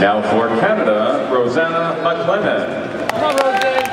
Now for Canada, Rosanna McLennan.